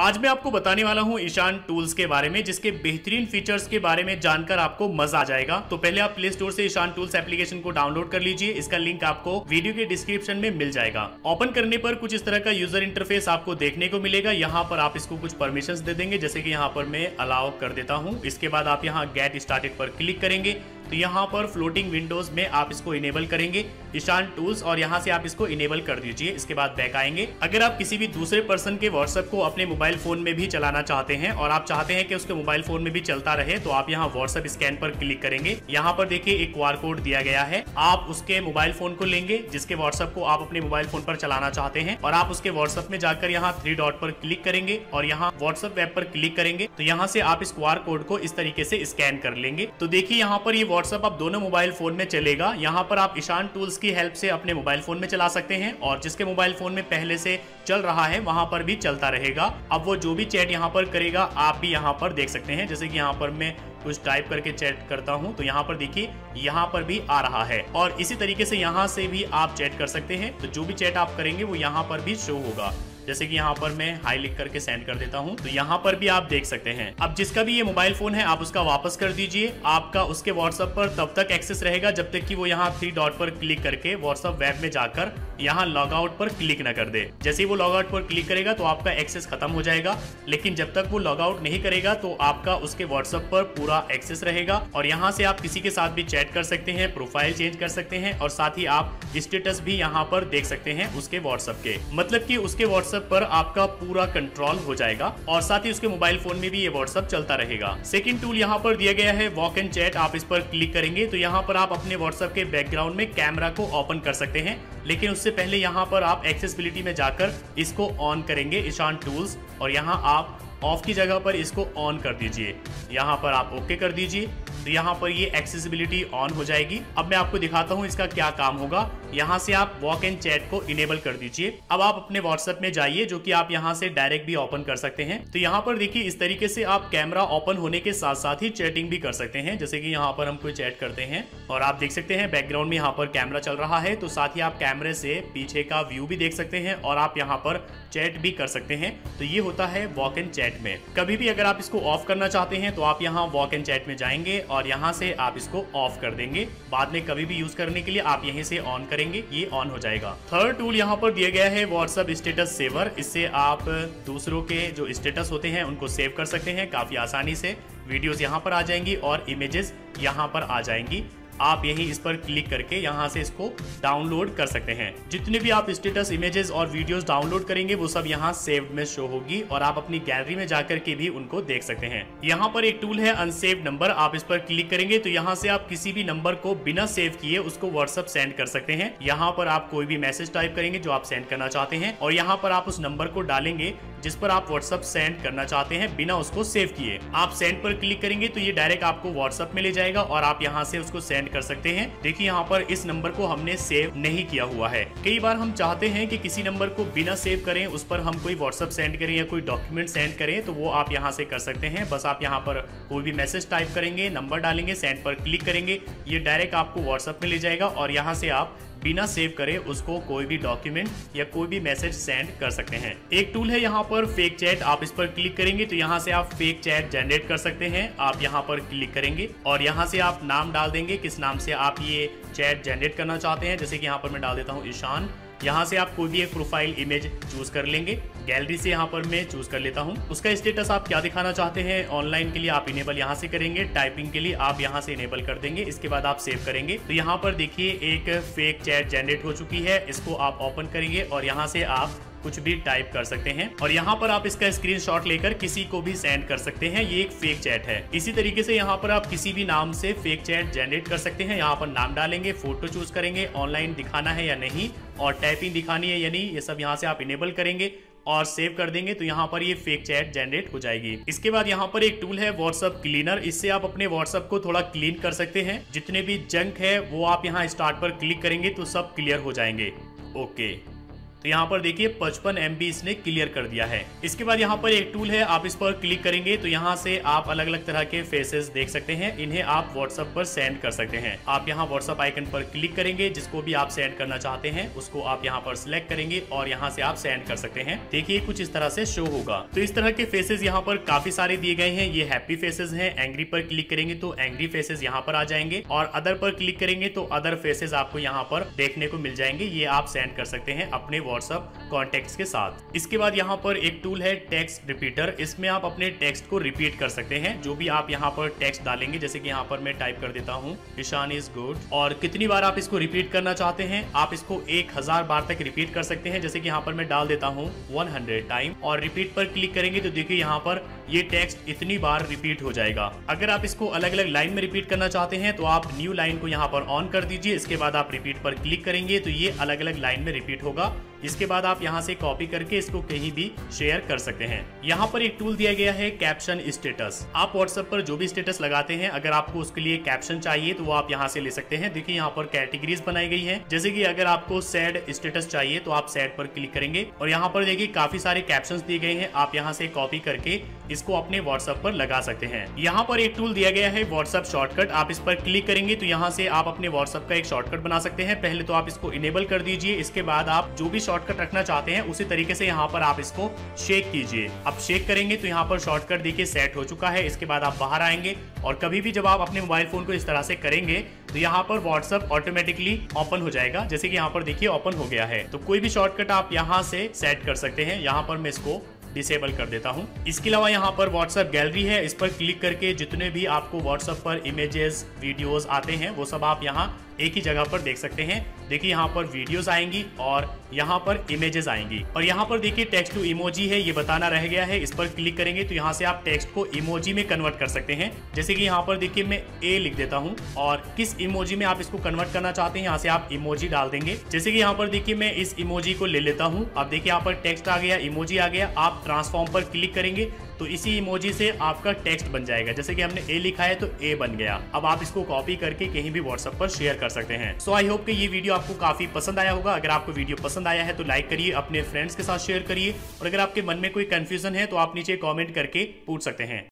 आज मैं आपको बताने वाला हूँ ईशान टूल्स के बारे में, जिसके बेहतरीन फीचर्स के बारे में जानकर आपको मज़ा आ जाएगा। तो पहले आप प्ले स्टोर से ईशान टूल्स एप्लीकेशन को डाउनलोड कर लीजिए। इसका लिंक आपको वीडियो के डिस्क्रिप्शन में मिल जाएगा। ओपन करने पर कुछ इस तरह का यूज़र इंटरफेस आपको देखने को मिलेगा। यहाँ पर आप इसको कुछ परमिशन दे देंगे, जैसे की यहाँ पर मैं अलाउ कर देता हूँ। इसके बाद आप यहाँ गेट स्टार्टेड पर क्लिक करेंगे। तो यहाँ पर फ्लोटिंग विंडोज़ में आप इसको इनेबल करेंगे। ईशान टूल्स और यहाँ से आप इसको इनेबल कर दीजिए। इसके बाद बैक आएँगे। अगर आप किसी भी दूसरे पर्सन के व्हाट्सएप को अपने मोबाइल फ़ोन में भी चलाना चाहते हैं और आप चाहते हैं कि उसके मोबाइल फ़ोन में भी चलता रहे तो आप यहाँ व्हाट्सएप स्कैन पर क्लिक करेंगे। यहाँ पर देखिए एक क्यूआर कोड दिया गया है। आप उसके मोबाइल फ़ोन को लेंगे, जिसके व्हाट्सएप को आप अपने मोबाइल फ़ोन पर चलाना चाहते हैं और आप उसके व्हाट्सएप में जाकर यहाँ थ्री डॉट पर क्लिक करेंगे और यहाँ व्हाट्सएप वेब पर क्लिक करेंगे। तो यहाँ से आप इस क्यूआर कोड को इस तरीके से स्कैन कर लेंगे। तो देखिए यहाँ पर ये व्हाट्सएप आप दोनों मोबाइल फ़ोन में चलेगा। यहाँ पर आप ईशान टूल्स की हेल्प से अपने मोबाइल फ़ोन में चला सकते हैं और जिसके मोबाइल फ़ोन में पहले से चल रहा है, वहाँ पर भी चलता रहेगा। अब वो जो भी चैट यहाँ पर करेगा, आप भी यहाँ पर देख सकते हैं। जैसे कि यहाँ पर मैं कुछ टाइप करके चैट करता हूँ तो यहाँ पर देखिए, यहाँ पर भी आ रहा है। और इसी तरीके से यहाँ से भी आप चैट कर सकते हैं। तो जो भी चैट आप करेंगे, वो यहाँ पर भी शो होगा। जैसे कि यहाँ पर मैं हाई लिख करके सेंड कर देता हूँ तो यहाँ पर भी आप देख सकते हैं। अब जिसका भी ये मोबाइल फ़ोन है, आप उसका वापस कर दीजिए। आपका उसके व्हाट्सएप पर तब तक एक्सेस रहेगा जब तक कि वो यहाँ थ्री डॉट पर क्लिक करके व्हाट्सएप वेब में जाकर यहाँ लॉग आउट पर क्लिक न कर दे। जैसे वो लॉग आउट पर क्लिक करेगा तो आपका एक्सेस खत्म हो जाएगा। लेकिन जब तक वो लॉग आउट नहीं करेगा तो आपका उसके व्हाट्सएप पर पूरा एक्सेस रहेगा और यहाँ से आप किसी के साथ भी चैट कर सकते हैं प्रोफ़ाइल चेंज कर सकते हैं और साथ ही आप स्टेटस भी यहाँ पर देख सकते हैं उसके व्हाट्सएप के। मतलब की उसके व्हाट्सएप पर आपका पूरा कंट्रोल हो जाएगा और साथ ही उसके मोबाइल फ़ोन में भी ये व्हाट्सएप चलता रहेगा। सेकेंड टूल यहाँ पर दिया गया है वॉक एंड चैट आप इस पर क्लिक करेंगे तो यहाँ पर आप अपने व्हाट्सएप के बैकग्राउंड में कैमरा को ओपन कर सकते हैं। लेकिन उससे पहले यहाँ पर आप एक्सेसिबिलिटी में जाकर इसको ऑन करेंगे, ईशान टूल्स और यहाँ आप ऑफ़ की जगह पर इसको ऑन कर दीजिए। यहाँ पर आप ओके कर दीजिए। तो यहाँ पर ये एक्सेसिबिलिटी ऑन हो जाएगी। अब मैं आपको दिखाता हूँ इसका क्या काम होगा। यहाँ से आप वॉक एंड चैट को इनेबल कर दीजिए। अब आप अपने व्हाट्सएप में जाइए, जो कि आप यहाँ से डायरेक्ट भी ओपन कर सकते हैं। तो यहाँ पर देखिए, इस तरीके से आप कैमरा ओपन होने के साथ साथ ही चैटिंग भी कर सकते हैं। जैसे कि यहाँ पर हम कोई चैट करते हैं, और आप देख सकते हैं बैकग्राउंड में यहाँ पर कैमरा चल रहा है। तो साथ ही आप कैमरे से पीछे का व्यू भी देख सकते हैं, और आप यहाँ पर चैट भी कर सकते हैं। तो ये होता है वॉक एंड चैट में। कभी भी अगर आप इसको ऑफ़ करना चाहते हैं तो आप यहाँ वॉक एंड चैट में जाएँगे और यहाँ से आप इसको ऑफ़ कर देंगे। बाद में कभी भी यूज़ करने के लिए आप यहीं से ऑन करेंगे। ये ऑन हो जाएगा। थर्ड टूल यहाँ पर दिया गया है व्हाट्सअप स्टेटस सेवर इससे आप दूसरों के जो स्टेटस होते हैं, उनको सेव कर सकते हैं। काफ़ी आसानी से। वीडियोस यहाँ पर आ जाएँगी और इमेजेस यहाँ पर आ जाएँगी। आप यही इस पर क्लिक करके यहाँ से इसको डाउनलोड कर सकते हैं। जितने भी आप स्टेटस इमेजेस और वीडियोस डाउनलोड करेंगे, वो सब यहाँ सेव में शो होगी और आप अपनी गैलरी में जाकर के भी उनको देख सकते हैं। यहाँ पर एक टूल है अनसेव नंबर आप इस पर क्लिक करेंगे तो यहाँ से आप किसी भी नंबर को बिना सेव किए उसको व्हाट्सअप सेंड कर सकते हैं। यहाँ पर आप कोई भी मैसेज टाइप करेंगे जो आप सेंड करना चाहते हैं और यहाँ पर आप उस नंबर को डालेंगे जिस पर आप व्हाट्सअप सेंड करना चाहते हैं, बिना उसको सेव किए। आप सेंड पर क्लिक करेंगे तो ये डायरेक्ट आपको व्हाट्सअप में ले जाएगा और आप यहाँ से उसको सेंड कर सकते हैं। देखिए यहाँ पर इस नंबर को हमने सेव नहीं किया हुआ है। कई बार हम चाहते हैं कि किसी नंबर को बिना सेव करें, उस पर हम कोई व्हाट्सअप सेंड करें या कोई डॉक्यूमेंट सेंड करें तो वो आप यहाँ से कर सकते हैं। बस आप यहाँ पर कोई भी मैसेज टाइप करेंगे नंबर डालेंगे सेंड पर क्लिक करेंगे, ये डायरेक्ट आपको व्हाट्सअप में ले जाएगा और यहाँ से आप बिना सेव करे उसको कोई भी डॉक्यूमेंट या कोई भी मैसेज सेंड कर सकते हैं। एक टूल है यहाँ पर फेक चैट आप इस पर क्लिक करेंगे तो यहाँ से आप फेक चैट जनरेट कर सकते हैं। आप यहाँ पर क्लिक करेंगे और यहाँ से आप नाम डाल देंगे। किस नाम से आप ये चैट जनरेट करना चाहते हैं? जैसे कि यहाँ पर मैं डाल देता हूँ ईशान। यहाँ से आप कोई भी एक प्रोफ़ाइल इमेज चूज़ कर लेंगे। गैलरी से यहाँ पर मैं चूज़ कर लेता हूँ। उसका स्टेटस आप क्या दिखाना चाहते हैं? ऑनलाइन के लिए आप इनेबल यहाँ से करेंगे। टाइपिंग के लिए आप यहाँ से इनेबल कर देंगे। इसके बाद आप सेव करेंगे। तो यहाँ पर देखिए एक फेक चैट जनरेट हो चुकी है। इसको आप ओपन करेंगे और यहाँ से आप कुछ भी टाइप कर सकते हैं। और यहाँ पर आप इसका स्क्रीनशॉट लेकर किसी को भी सेंड कर सकते हैं। ये एक फेक चैट है। इसी तरीके से यहाँ पर आप किसी भी नाम से फेक चैट जनरेट कर सकते हैं। यहाँ पर नाम डालेंगे फ़ोटो चूज़ करेंगे ऑनलाइन दिखाना है या नहीं, और टाइपिंग दिखानी है या नहीं, ये सब यहाँ से आप इनेबल करेंगे और सेव कर देंगे तो यहाँ पर ये फेक चैट जनरेट हो जाएगी। इसके बाद यहाँ पर एक टूल है व्हाट्सअप क्लीनर इससे आप अपने व्हाट्सअप को थोड़ा क्लीन कर सकते हैं। जितने भी जंक है, वो आप यहाँ स्टार्ट पर क्लिक करेंगे तो सब क्लियर हो जाएँगे। ओके तो यहाँ पर देखिए पचपन एम इसने क्लियर कर दिया है। इसके बाद यहाँ पर एक टूल है, आप इस पर क्लिक करेंगे तो यहाँ से आप अलग अलग तरह के फेसेस देख सकते हैं। इन्हें आप व्हाट्सएप पर सेंड कर सकते हैं। आप यहाँ व्हाट्सएप आइकन पर क्लिक करेंगे, जिसको भी आप सेंड करना चाहते हैं, उसको आप यहाँ पर सिलेक्ट करेंगे और यहाँ से आप सेंड कर सकते हैं। देखिए कुछ इस तरह से शो होगा। तो इस तरह के फेसेस यहाँ पर काफ़ी सारे दिए गए हैं। ये हैप्पी फेसेस हैं। एंग्री पर क्लिक करेंगे तो एंग्री फेसेस यहाँ पर आ जाएँगे और अदर पर क्लिक करेंगे तो अदर फेसेस आपको यहाँ पर देखने को मिल जाएँगे। ये आप सेंड कर सकते हैं अपने व्हाट्सएप कॉन्टेक्ट के साथ। इसके बाद यहाँ पर एक टूल है टेक्स्ट रिपीटर इसमें आप अपने टेक्स्ट को रिपीट कर सकते हैं। जो भी आप यहाँ पर टेक्स्ट डालेंगे, जैसे कि यहाँ पर मैं टाइप कर देता हूँ ईशान इज़ गुड और कितनी बार आप इसको रिपीट करना चाहते हैं, आप इसको एक हज़ार बार तक रिपीट कर सकते हैं। जैसे कि यहाँ पर मैं डाल देता हूँ वन हंड्रेड टाइम और रिपीट पर क्लिक करेंगे तो देखिए यहाँ पर ये टेक्स्ट इतनी बार रिपीट हो जाएगा। अगर आप इसको अलग अलग लाइन में रिपीट करना चाहते हैं तो आप न्यू लाइन को यहाँ पर ऑन कर दीजिए। इसके बाद आप रिपीट पर क्लिक करेंगे तो ये अलग अलग लाइन में रिपीट होगा। इसके बाद आप यहाँ से कॉपी करके इसको कहीं भी शेयर कर सकते हैं। यहाँ पर एक टूल दिया गया है कैप्शन स्टेटस आप व्हाट्सएप पर जो भी स्टेटस लगाते हैं, अगर आपको उसके लिए कैप्शन चाहिए तो वो आप यहाँ से ले सकते हैं। देखिए, यहाँ पर कैटेगरीज बनाई गई है। जैसे की अगर आपको सैड स्टेटस चाहिए तो आप सैड पर क्लिक करेंगे। और यहाँ पर देखिए, काफ़ी सारे कैप्शन दिए गए हैं। आप यहाँ से कॉपी करके इसको अपने व्हाट्सएप पर लगा सकते हैं। यहाँ पर एक टूल दिया गया है व्हाट्सएप शॉर्टकट आप इस पर क्लिक करेंगे तो यहाँ से आप अपने व्हाट्सएप का एक शॉर्टकट बना सकते हैं। पहले तो आप इसको इनेबल कर दीजिए। इसके बाद आप जो भी शॉर्टकट रखना चाहते हैं, उसी तरीके से यहाँ पर आप इसको शेक कीजिए। अब शेक करेंगे तो यहाँ पर शॉर्टकट देखिए सेट हो चुका है, इसके बाद आप बाहर आएँगे और कभी भी जब आप अपने मोबाइल फ़ोन को इस तरह से करेंगे तो यहाँ पर व्हाट्सअप ऑटोमेटिकली ओपन हो जाएगा, जैसे कि यहाँ पर देखिए ओपन हो गया है। तो कोई भी शॉर्टकट आप यहाँ से सेट कर सकते हैं, यहाँ पर मैं इसको डिसेबल कर देता हूँ। इसके अलावा यहाँ पर व्हाट्सएप गैलरी है। इस पर क्लिक करके जितने भी आपको व्हाट्सएप पर इमेजेस वीडियोस आते हैं, वो सब आप यहाँ एक ही जगह पर देख सकते हैं। देखिए, यहाँ पर वीडियोस आएँगी और यहाँ पर इमेजेस आएँगी। और यहाँ पर देखिए टेक्स्ट टू इमोजी है, ये बताना रह गया है। इस पर क्लिक करेंगे तो यहाँ से आप टेक्स्ट को इमोजी में कन्वर्ट कर सकते हैं। जैसे कि यहाँ पर देखिए, मैं ए लिख देता हूँ और किस इमोजी में आप इसको कन्वर्ट करना चाहते हैं, यहाँ से आप इमोजी डाल देंगे। जैसे कि यहाँ पर देखिए, मैं इस इमोजी को ले लेता हूँ। अब देखिए, यहाँ पर टेक्स्ट आ गया इमोजी आ गया। ट्रांसफॉर्म पर क्लिक करेंगे तो इसी इमोजी से आपका टेक्स्ट बन जाएगा। जैसे कि हमने ए लिखा है तो ए बन गया। अब आप इसको कॉपी करके कहीं भी व्हाट्सएप पर शेयर कर सकते हैं। सो आई होप कि ये वीडियो आपको काफ़ी पसंद आया होगा। अगर आपको वीडियो पसंद आया है तो लाइक करिए, अपने फ्रेंड्स के साथ शेयर करिए। और अगर आपके मन में कोई कंफ्यूजन है तो आप नीचे कॉमेंट करके पूछ सकते हैं।